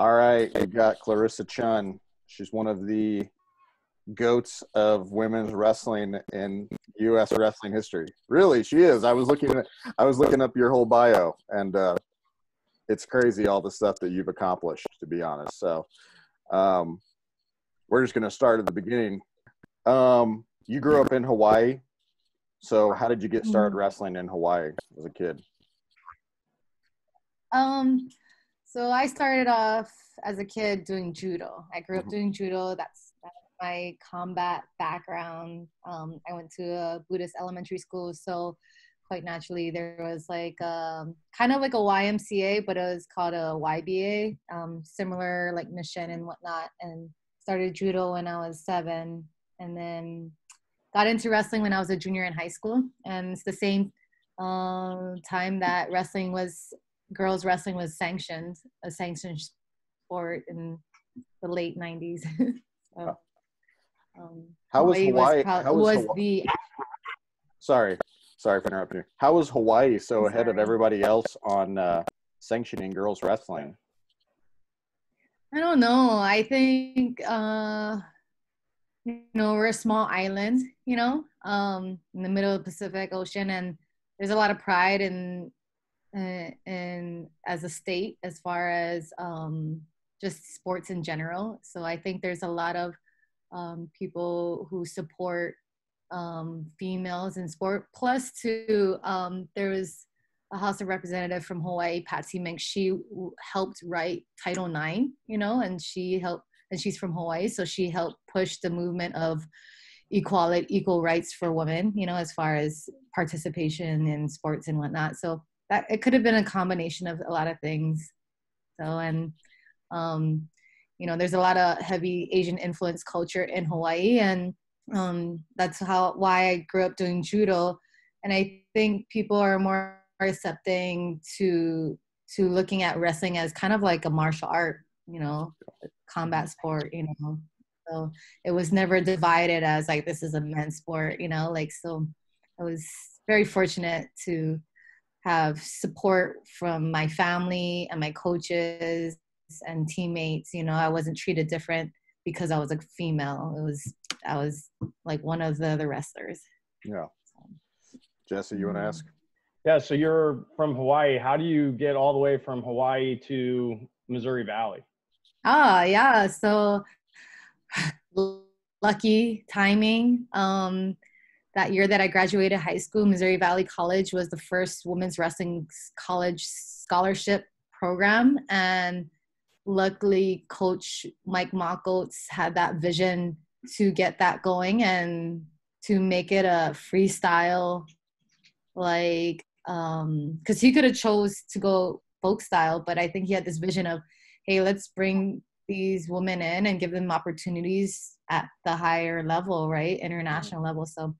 All right, we got Clarissa Chun. She's one of the goats of women's wrestling in U.S. wrestling history. Really, she is. I was looking at, I was looking up your whole bio, and uh, it's crazy all the stuff that you've accomplished. To be honest, so um, we're just going to start at the beginning. Um, you grew up in Hawaii, so how did you get started Mm-hmm. wrestling in Hawaii as a kid? Um, so I started off as a kid doing judo. I grew up Mhm. doing judo. That's, that's my combat background. Um, I went to a Buddhist elementary school, so quite naturally there was like um, kind of like a YMCA, but it was called a YBA, um, similar like mission and whatnot. And started judo when I was seven, and then got into wrestling when I was a junior in high school. And it's the same um, time that wrestling was girls wrestling was sanctioned, a sanctioned sport in the late 90s. so, um, How was Hawaii- prob- how was was Hawa- the Sorry, sorry for interrupting you. How was Hawaii so ahead of everybody else on uh, sanctioning girls wrestling? I don't know. I think uh you know, we're a small island, you know, um in the middle of the Pacific Ocean and there's a lot of pride in in as a state as far as um just sports in general. So I think there's a lot of um people who support um females in sport plus too um there was a House of Representative from Hawaii, Patsy Mink, she helped write Title IX, you know, and she helped, and she's from Hawaii, so she helped push the movement of equality, equal rights for women, you know, as far as participation in sports and whatnot. So that it could have been a combination of a lot of things. So and um, you know, there's a lot of heavy Asian influence culture in Hawaii, and um, that's how why I grew up doing judo. And I think people are more accepting to to looking at wrestling as kind of like a martial art, you know, combat sport, you know. So it was never divided as like this is a men's sport, you know, like so I was very fortunate to have support from my family and my coaches and teammates, you know, I wasn't treated different because I was a female. It was I was like one of the other wrestlers. Yeah. Jesse, you want to Mm. ask? Yeah, so you're from Hawaii. How do you get all the way from Hawaii to Missouri Valley? Ah, yeah. So lucky timing. Um, that year that I graduated high school, Missouri Valley College was the first women's wrestling college scholarship program. And luckily, Coach Mike Mockles had that vision to get that going and to make it a freestyle, like, um, because he could have chose to go folk style, but I think he had this vision of, hey, let's bring these women in and give them opportunities at the higher level, right? International level. So,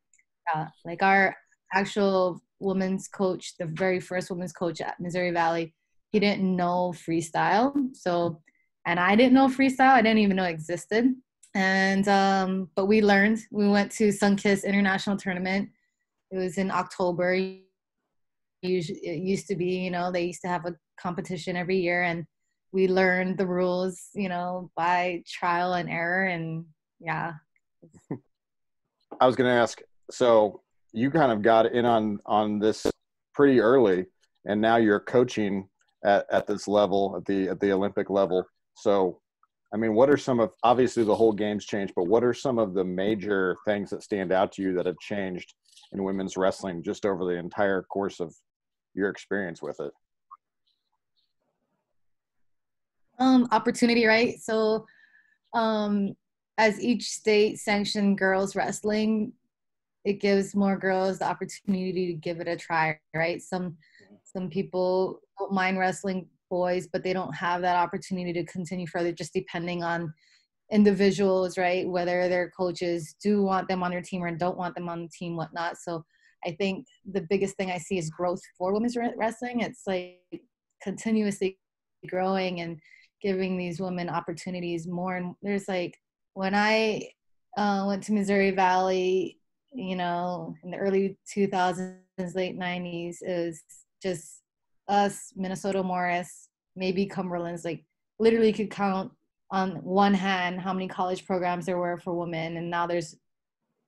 uh, like our actual women's coach, the very first women's coach at Missouri Valley, he didn't know freestyle. So, and I didn't know freestyle. I didn't even know it existed. And, um, but we learned. We went to Sunkist International Tournament. It was in October. It used to be, you know, they used to have a competition every year, and we learned the rules, you know, by trial and error. And yeah, I was going to ask. So you kind of got in on on this pretty early, and now you're coaching at, at this level, at the at the Olympic level. So, I mean, what are some of obviously the whole game's changed, but what are some of the major things that stand out to you that have changed in women's wrestling just over the entire course of your experience with it? um, opportunity, right? So, um, as each state sanctioned girls wrestling, it gives more girls the opportunity to give it a try, right? Some some people don't mind wrestling boys, but they don't have that opportunity to continue further, just depending on individuals, right? Whether their coaches do want them on their team or don't want them on the team, whatnot. So I think the biggest thing I see is growth for women's wrestling. It's like continuously growing and giving these women opportunities more. And there's like when I uh, went to Missouri Valley, you know, in the early 2000s, late 90s, it was just us, Minnesota Morris, maybe Cumberland's like literally could count on one hand how many college programs there were for women and now there's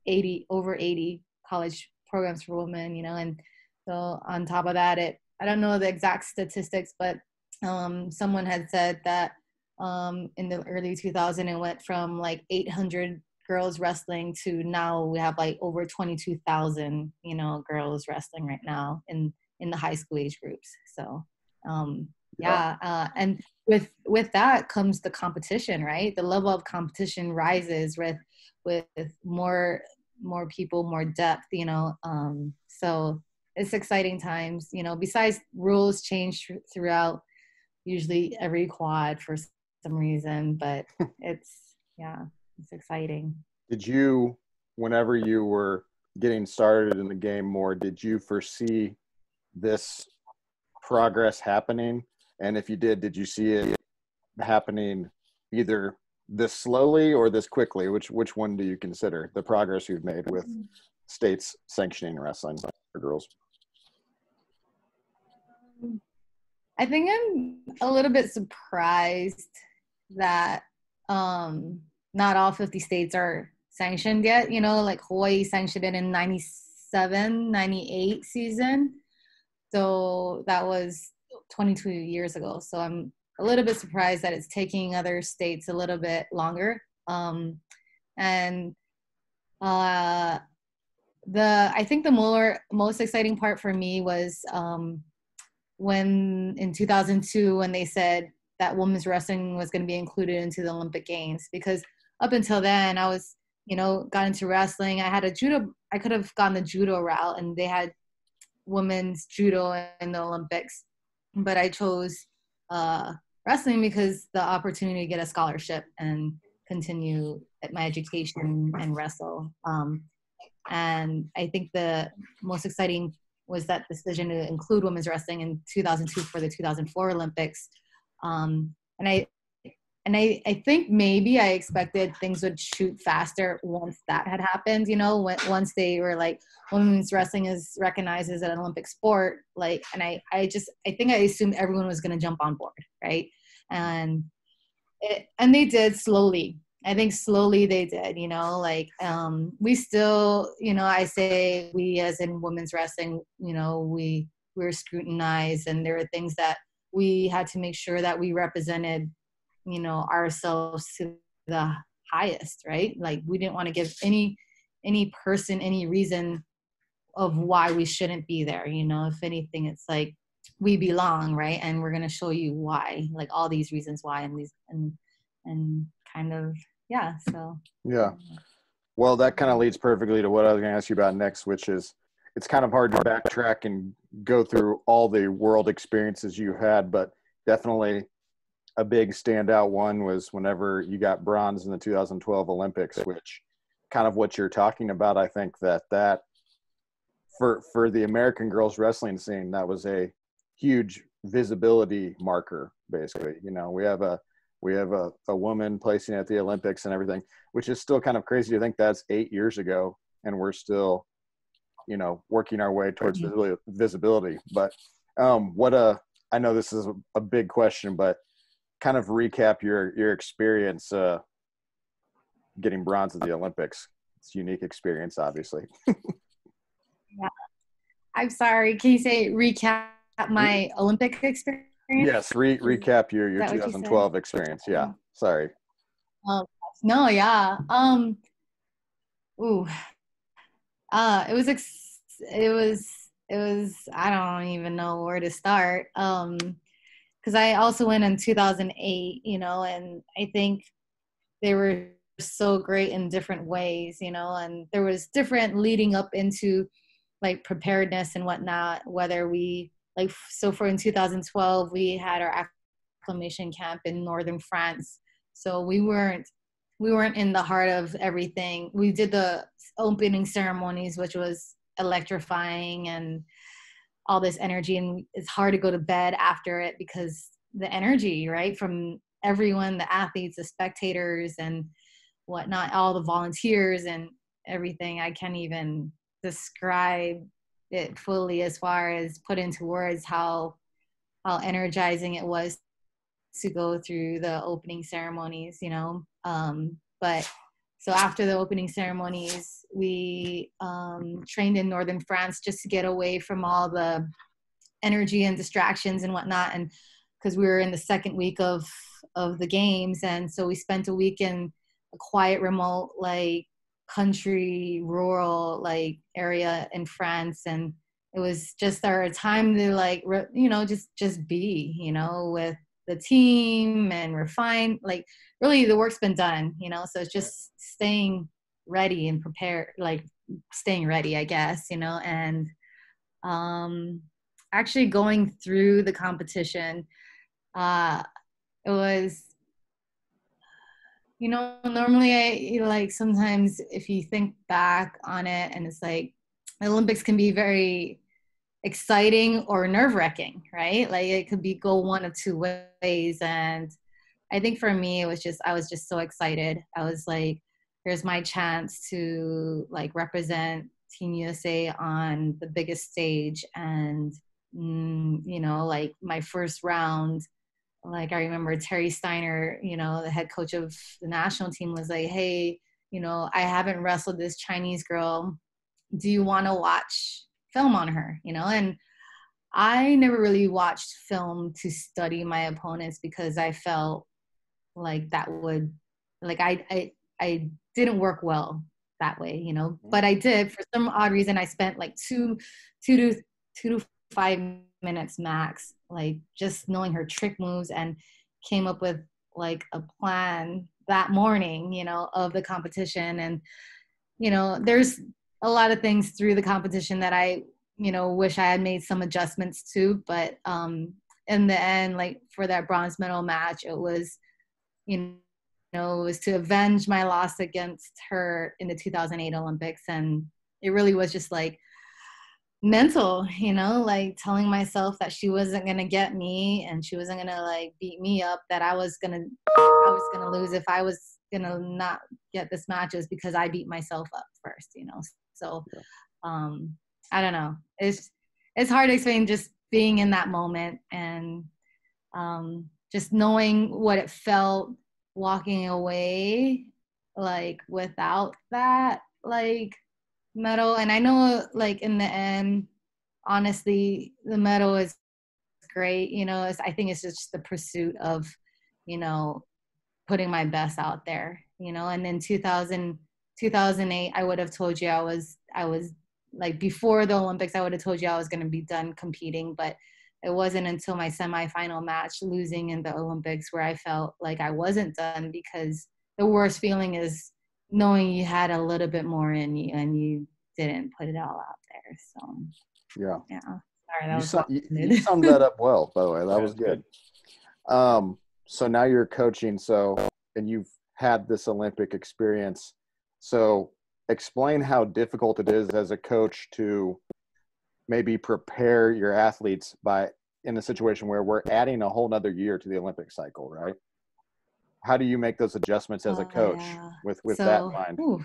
80 over 80 college programs for women you know and so on top of that it i don't know the exact statistics but um, someone had said that um, in the early 2000 it went from like 800 girls wrestling to now we have like over 22,000 you know girls wrestling right now in in the high school age groups. So um, yeah, yeah uh, and with with that comes the competition right? The level of competition rises with with more more people more depth you know um so it's exciting times you know besides rules change throughout usually every quad for some reason but it's yeah it's exciting did you whenever you were getting started in the game more did you foresee this progress happening and if you did, did you see it happening either this slowly or this quickly? Which which one do you consider the progress you've made with states sanctioning wrestling for girls? I think I'm a little bit surprised that um, not all 50 states are sanctioned yet. You know, like Hawaii sanctioned it in 97, 98 season. So that was 22 years ago. So I'm a little bit surprised that it's taking other states a little bit longer. Um, and uh, the I think the more most exciting part for me was um, when in 2002 when they said that women's wrestling was going to be included into the Olympic Games because up until then I was you know got into wrestling. I had a judo. I could have gone the judo route, and they had women's judo in the Olympics but I chose uh, wrestling because the opportunity to get a scholarship and continue my education and wrestle. Um, and I think the most exciting was that decision to include women's wrestling in 2002 for the 2004 Olympics. Um, and I and I, I think maybe I expected things would shoot faster once that had happened, you know, when, once they were like, women's wrestling is recognized as an Olympic sport, like, and I, I just, I think I assumed everyone was going to jump on board, right? And, it, and they did slowly. I think slowly they did, you know, like, um, we still, you know, I say we as in women's wrestling, you know, we, we were scrutinized and there were things that we had to make sure that we represented you know ourselves to the highest right? Like we didn't want to give any any person any reason of why we shouldn't be there you know? If anything it's like we belong right? And we're going to show you why like all these reasons why and these and and kind of yeah so. Yeah. Well that kind of leads perfectly to what i was going to ask you about next which is it's kind of hard to backtrack and go through all the world experiences you had but definitely a big standout one was whenever you got bronze in the 2012 Olympics, which kind of what you're talking about. I think that that for for the American girls wrestling scene, that was a huge visibility marker. Basically, you know, we have a we have a, a woman placing at the Olympics and everything, which is still kind of crazy to think that's eight years ago, and we're still, you know, working our way towards visibility. But um, what a I know this is a, a big question, but kind of recap your your experience uh, getting bronze at the Olympics. It's a unique experience, obviously. yeah. I'm sorry. Can you say recap my Olympic experience? Yes, re- recap your your 2012 you experience. Yeah. Sorry. Um, no, yeah. Um. Ooh. Uh, it was ex- it was it was I don't even know where to start. Um because I also went in 2008, you know, and I think they were so great in different ways, you know, and there was different leading up into like preparedness and whatnot, whether we like, so for in 2012, we had our acclimation camp in Northern France. So we weren't, we weren't in the heart of everything. We did the opening ceremonies, which was electrifying and all this energy and it's hard to go to bed after it because the energy right from everyone the athletes the spectators and whatnot all the volunteers and everything i can't even describe it fully as far as put into words how how energizing it was to go through the opening ceremonies, you know. Um, but so after the opening ceremonies, we um, trained in northern France just to get away from all the energy and distractions and whatnot, and because we were in the second week of of the games, and so we spent a week in a quiet, remote, like country, rural, like area in France, and it was just our time to like you know just just be you know with the team and refine like really the work's been done you know so it's just staying ready and prepared like staying ready i guess you know and um actually going through the competition uh it was you know normally i like sometimes if you think back on it and it's like the olympics can be very exciting or nerve wracking, right? Like it could be go one of two ways. And I think for me, it was just, I was just so excited. I was like, here's my chance to like represent Team USA on the biggest stage. And, mm, you know, like my first round, like I remember Terry Steiner, you know, the head coach of the national team was like, hey, you know, I haven't wrestled this Chinese girl. Do you want to watch film on her, you know, and I never really watched film to study my opponents because I felt like that would like I I I didn't work well that way, you know. Mm-hmm. But I did for some odd reason I spent like two two to two to five minutes max, like just knowing her trick moves and came up with like a plan that morning, you know, of the competition and you know, there's a lot of things through the competition that I, you know, wish I had made some adjustments to. But um, in the end, like for that bronze medal match, it was, you know, it was to avenge my loss against her in the 2008 Olympics. And it really was just like mental, you know, like telling myself that she wasn't going to get me and she wasn't going to like beat me up, that I was going to, I was going to lose if I was going to not get this match is because I beat myself up first, you know. So um, I don't know. It's it's hard to explain just being in that moment and um, just knowing what it felt walking away like without that like medal. And i know like in the end honestly the medal is great you know i think it's just the pursuit of you know putting my best out there you know? And in 2000 2008 i would have told you i was i was like before the olympics i would have told you i was going to be done competing but it wasn't until my semifinal match losing in the olympics where i felt like i wasn't done because the worst feeling is knowing you had a little bit more in you and you didn't put it all out there. So yeah. yeah. Sorry that you, was sum, you, you summed that up well by the way. That was good. Um so now you're coaching so and you've had this olympic experience. So explain how difficult it is as a coach to maybe prepare your athletes by in a situation where we're adding a whole nother year to the Olympic cycle, right? How do you make those adjustments as a oh, coach uh, yeah. with with so, that in mind? Ooh.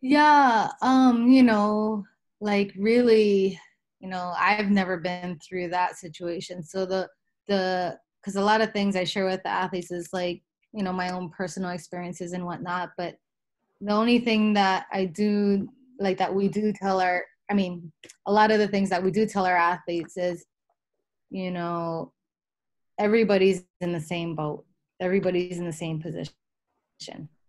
Yeah, um, you know, like really, you know, I've never been through that situation. So the the because a lot of things I share with the athletes is like you know my own personal experiences and whatnot but the only thing that i do like that we do tell our i mean a lot of the things that we do tell our athletes is you know everybody's in the same boat. Everybody's in the same position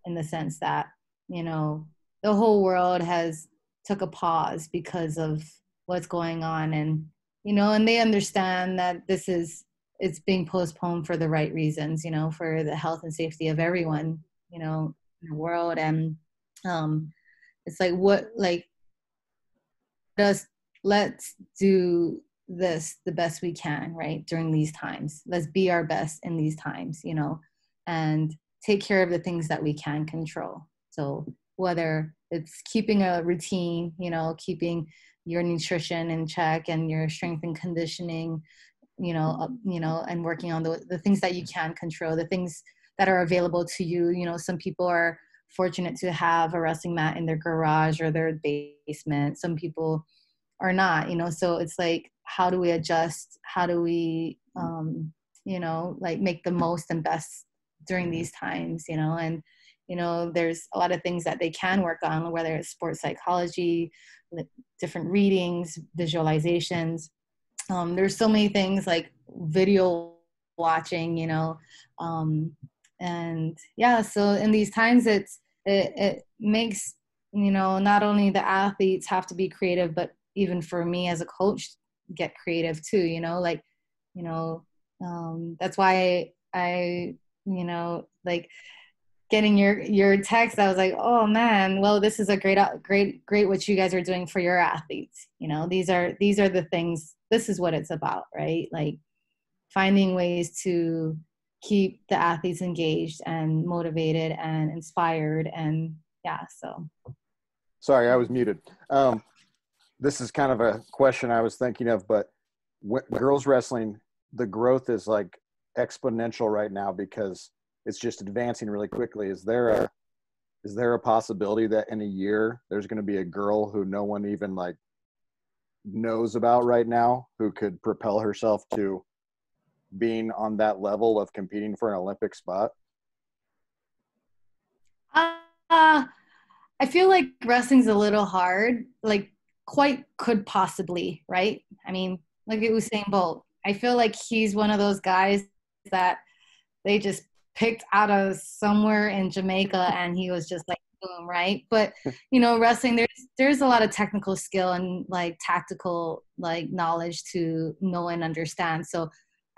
in the sense that you know the whole world has took a pause because of what's going on. And you know and they understand that this is it's being postponed for the right reasons you know for the health and safety of everyone you know in the world. And um it's like what like just let's do this the best we can right during these times. Let's be our best in these times you know and take care of the things that we can control. So whether it's keeping a routine you know keeping your nutrition in check and your strength and conditioning you know you know and working on the, the things that you can control the things that are available to you. You know some people are fortunate to have a wrestling mat in their garage or their basement. Some people are not you know so it's like how do we adjust? How do we um, you know like make the most and best during these times you know? And you know there's a lot of things that they can work on whether it's sports psychology different readings visualizations. Um, there's so many things like video watching you know? Um, and yeah so in these times it's it, it makes you know not only the athletes have to be creative but even for me as a coach get creative too you know like you know um, that's why I you know like getting your your text i was like oh man well this is a great great great what you guys are doing for your athletes. You know these are these are the things this is what it's about right? Like finding ways to keep the athletes engaged and motivated and inspired and yeah so sorry i was muted um, this is kind of a question i was thinking of but girls wrestling the growth is like exponential right now because it's just advancing really quickly. Is there a is there a possibility that in a year there's going to be a girl who no one even like knows about right now who could propel herself to being on that level of competing for an Olympic spot? Uh, I feel like wrestling's a little hard. Like, quite could possibly, right? I mean, like it was Usain Bolt. I feel like he's one of those guys that they just picked out of somewhere in Jamaica and he was just like boom, right? But you know, wrestling there's there's a lot of technical skill and like tactical like knowledge to know and understand. So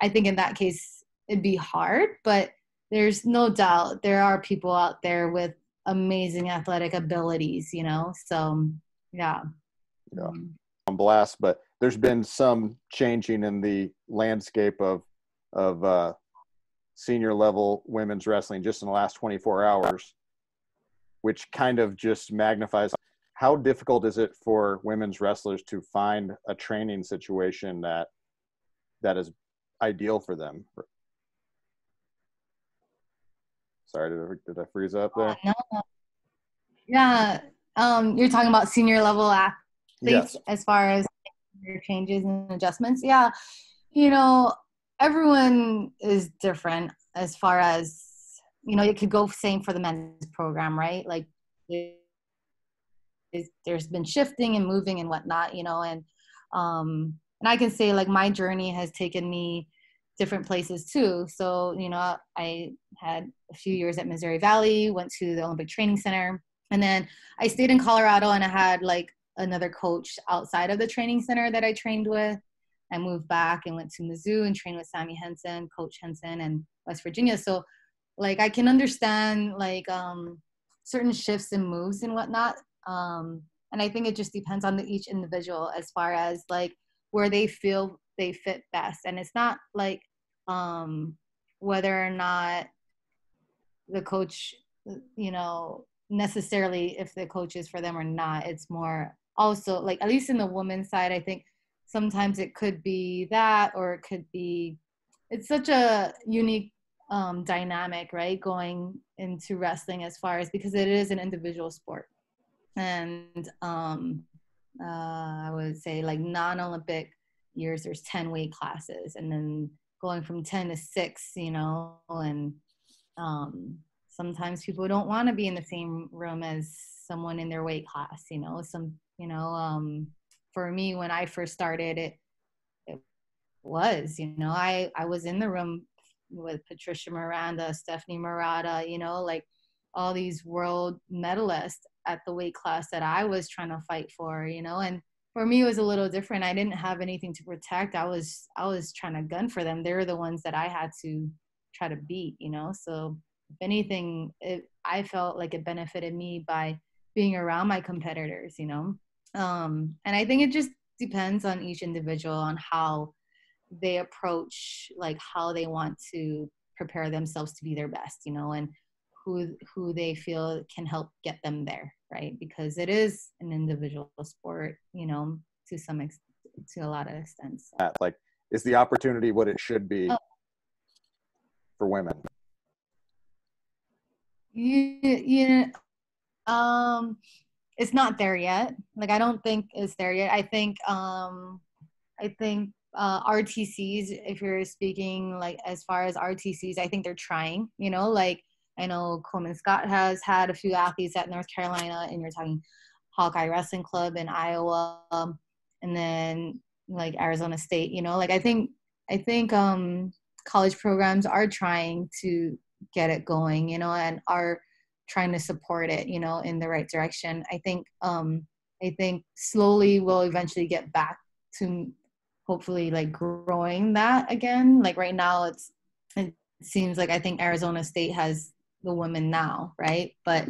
I think in that case it'd be hard, but there's no doubt there are people out there with amazing athletic abilities, you know. So yeah. Yeah. On blast, but there's been some changing in the landscape of of uh, senior level women's wrestling just in the last 24 hours, which kind of just magnifies how difficult is it for women's wrestlers to find a training situation that that is ideal for them. Sorry, did I, did I freeze up there? Uh, no. Yeah, um, you're talking about senior level athletes yes. as far as changes and adjustments. Yeah, you know, everyone is different as far as you know it could go same for the men's program right like there's been shifting and moving and whatnot you know and um and i can say like my journey has taken me different places too so you know i had a few years at missouri valley went to the olympic training center and then i stayed in colorado and i had like another coach outside of the training center that i trained with I moved back and went to Mizzou and trained with Sammy Henson, Coach Henson, and West Virginia. So, like, I can understand like um, certain shifts and moves and whatnot. Um, and I think it just depends on the, each individual as far as like where they feel they fit best. And it's not like um, whether or not the coach, you know, necessarily if the coach is for them or not. It's more also like at least in the women's side, I think sometimes it could be that or it could be it's such a unique um, dynamic right going into wrestling as far as because it is an individual sport and um, uh, i would say like non-olympic years there's 10 weight classes and then going from 10 to 6 you know and um, sometimes people don't want to be in the same room as someone in their weight class you know some you know um, for me when I first started it it was you know I I was in the room with Patricia Miranda, Stephanie Murata, you know like all these world medalists at the weight class that I was trying to fight for, you know, and for me it was a little different. I didn't have anything to protect. I was I was trying to gun for them. They're the ones that I had to try to beat, you know. So if anything, it, I felt like it benefited me by being around my competitors, you know um, and i think it just depends on each individual on how they approach like how they want to prepare themselves to be their best you know and who who they feel can help get them there right because it is an individual sport you know to some extent to a lot of extents so. like is the opportunity what it should be oh. for women you, you um it's not there yet. Like I don't think it's there yet. I think um I think uh, RTCs, if you're speaking like as far as RTCs, I think they're trying. You know, like I know Coleman Scott has had a few athletes at North Carolina, and you're talking Hawkeye Wrestling Club in Iowa, um, and then like Arizona State. You know, like I think I think um, college programs are trying to get it going. You know, and are trying to support it. You know, in the right direction. I think um, I think slowly we'll eventually get back to hopefully like growing that again. Like right now, it's it seems like I think Arizona State has the women now, right? But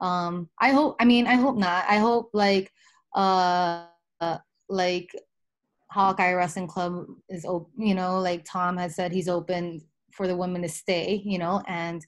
um, I hope. I mean, I hope not. I hope like uh, uh like Hawkeye Wrestling Club is open. You know, like Tom has said, he's open for the women to stay. You know, and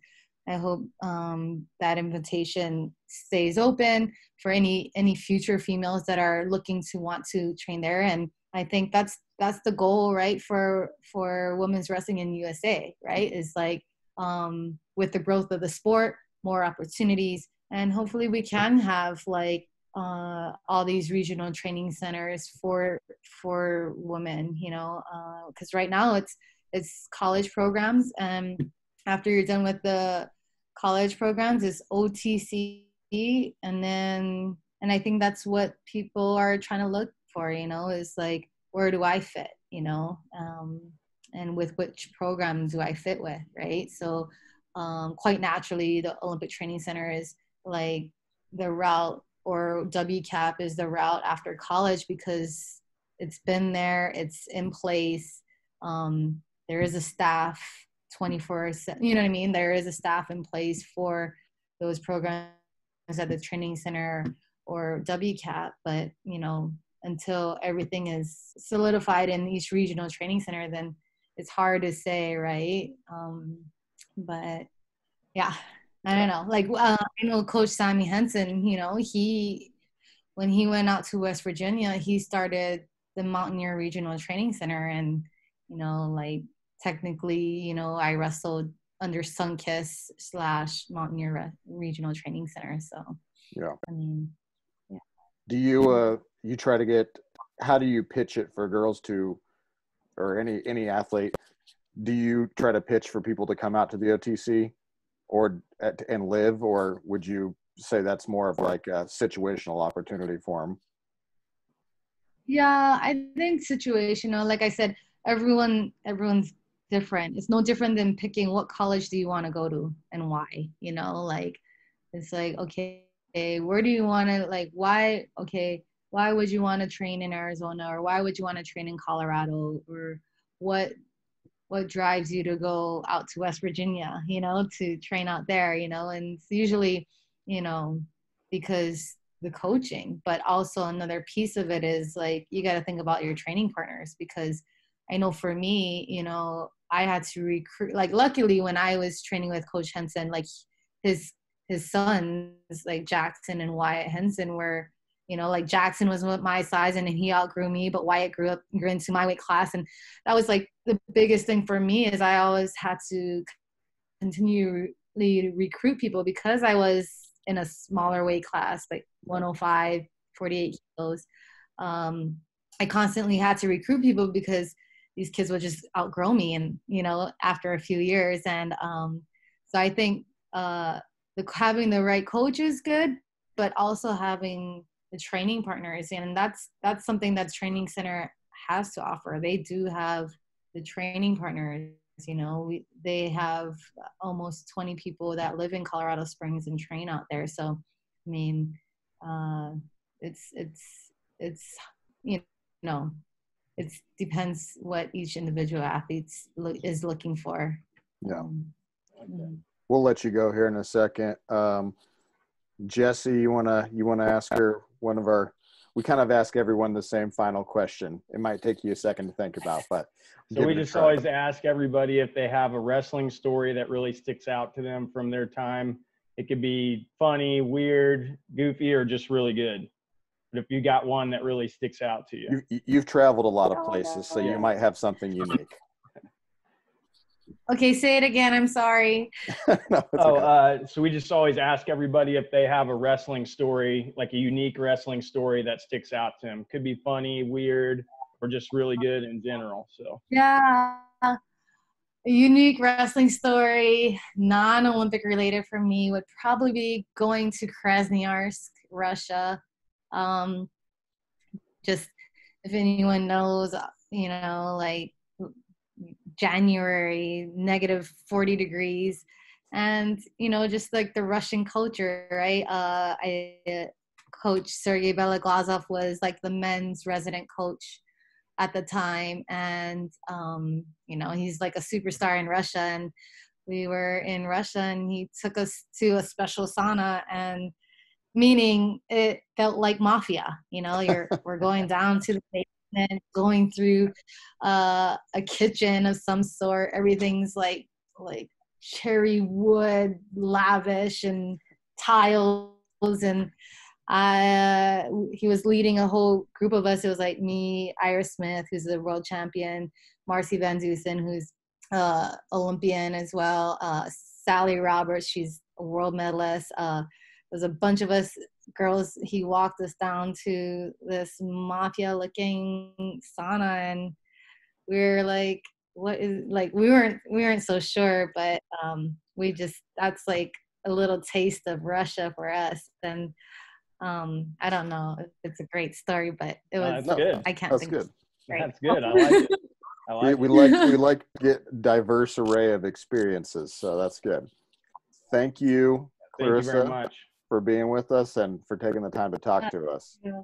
I hope um, that invitation stays open for any any future females that are looking to want to train there and I think that's that's the goal, right, for for women's wrestling in USA, right? Is like um, with the growth of the sport, more opportunities, and hopefully we can have like uh, all these regional training centers for for women, you know, because uh, right now it's it's college programs, and after you're done with the college programs, it's OTC, and then and I think that's what people are trying to look for you know is like where do i fit you know? Um, and with which program do i fit with right? So um, quite naturally the olympic training center is like the route or wcap is the route after college because it's been there it's in place um, there is a staff 24 7, you know what i mean? There is a staff in place for those programs at the training center or wcap but you know until everything is solidified in each regional training center, then it's hard to say, right? Um, but yeah, I don't know. Like uh, I know Coach Sammy Henson. You know, he when he went out to West Virginia, he started the Mountaineer Regional Training Center, and you know, like technically, you know, I wrestled under Sunkist slash Mountaineer Re- Regional Training Center. So yeah, I mean, yeah. Do you uh you try to get how do you pitch it for girls to or any any athlete do you try to pitch for people to come out to the otc or and live or would you say that's more of like a situational opportunity for them yeah i think situational like i said everyone everyone's different. It's no different than picking what college do you want to go to and why you know like it's like okay where do you want to like why okay why would you want to train in Arizona or why would you want to train in Colorado or what what drives you to go out to West Virginia, you know, to train out there, you know, and it's usually, you know, because the coaching, but also another piece of it is like you got to think about your training partners because I know for me, you know, I had to recruit like luckily when I was training with coach Henson like his his sons like Jackson and Wyatt Henson were you know, like Jackson was my size and he outgrew me, but Wyatt grew up grew into my weight class. And that was like the biggest thing for me is I always had to continually recruit people because I was in a smaller weight class, like 105, 48 kilos. Um, I constantly had to recruit people because these kids would just outgrow me and, you know, after a few years. And um, so I think uh, the, having the right coach is good, but also having the training partners and that's that's something that training center has to offer. They do have the training partners you know we, they have almost 20 people that live in colorado springs and train out there. So i mean uh, it's it's it's you know it depends what each individual athlete lo- is looking for. Yeah. Um, we'll let you go here in a second. Um, Jesse, you wanna you wanna ask her one of our we kind of ask everyone the same final question. It might take you a second to think about, but so we just always ask everybody if they have a wrestling story that really sticks out to them from their time. It could be funny, weird, goofy, or just really good. But if you got one that really sticks out to you, you have traveled a lot of oh, places, so you might have something unique. Okay, say it again. I'm sorry. no, oh, okay. uh, so we just always ask everybody if they have a wrestling story, like a unique wrestling story that sticks out to them. Could be funny, weird, or just really good in general. So Yeah. A unique wrestling story, non Olympic related for me, would probably be going to Krasnoyarsk, Russia. Um, just if anyone knows, you know, like January, negative 40 degrees. And, you know, just like the Russian culture, right? Uh, I, coach Sergey Beloglazov was like the men's resident coach at the time. And, um, you know, he's like a superstar in Russia. And we were in Russia and he took us to a special sauna and meaning it felt like mafia, you know, you're, we're going down to the basement, going through uh, a kitchen of some sort. Everything's like, like cherry wood, lavish and tiles and uh, he was leading a whole group of us. It was like me, Iris Smith, who's the world champion, Marcie Van Dusen, who's uh, Olympian as well, uh, Sally Roberts, she's a world medalist. Uh, there's a bunch of us girls. He walked us down to this mafia-looking sauna, and we were like, "What is like?" We weren't we weren't so sure, but um, we just that's like a little taste of Russia for us, and um, I don't know. It's a great story, but it Uh, was. that's good. I can't That's think. good. That's good. I like it. I We, like we it. like we like to get diverse array of experiences, so that's good. Thank you, clarissa Thank you very much. For being with us and for taking the time to talk to us. Yeah.